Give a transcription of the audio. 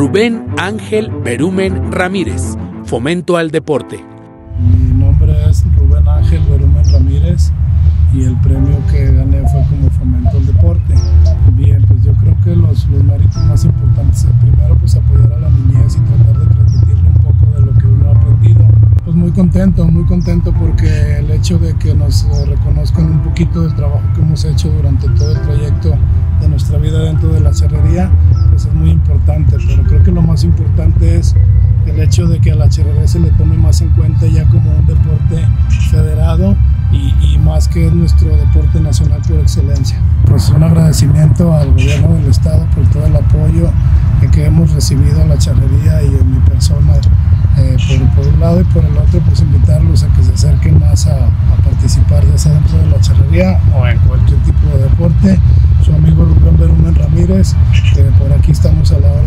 Rubén Ángel Berumen Ramírez, Fomento al Deporte. Mi nombre es Rubén Ángel Berumen Ramírez y el premio que gané fue como Fomento al Deporte. Bien, pues yo creo que los, los méritos más importantes es primero pues apoyar a la niñez y tratar de transmitirle un poco de lo que uno ha aprendido. Pues muy contento, muy contento porque el hecho de que nos reconozcan un poquito del trabajo que hemos hecho durante todo el trayecto de nuestra vida dentro de la cerrería, pues es muy importante, pero más importante es el hecho de que a la cerrería se le tome más en cuenta ya como un deporte federado y, y, más que es nuestro deporte nacional por excelencia. Pues un agradecimiento al gobierno del estado por todo el apoyo que hemos recibido a la charrería y en mi persona eh, por, por, un lado y por el otro pues invitarlos a que se acerquen más a, a participar ya sea dentro de la charrería o en cualquier tipo de deporte. Su amigo Rubén Berumen Ramírez, que por aquí estamos a la hora